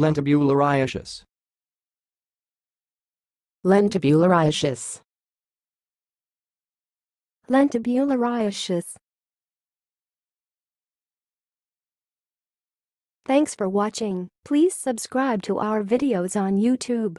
Lentabulariaceous. Lentabulariaceous. Lentabulariaceous. Thanks for watching. Please subscribe to our videos on YouTube.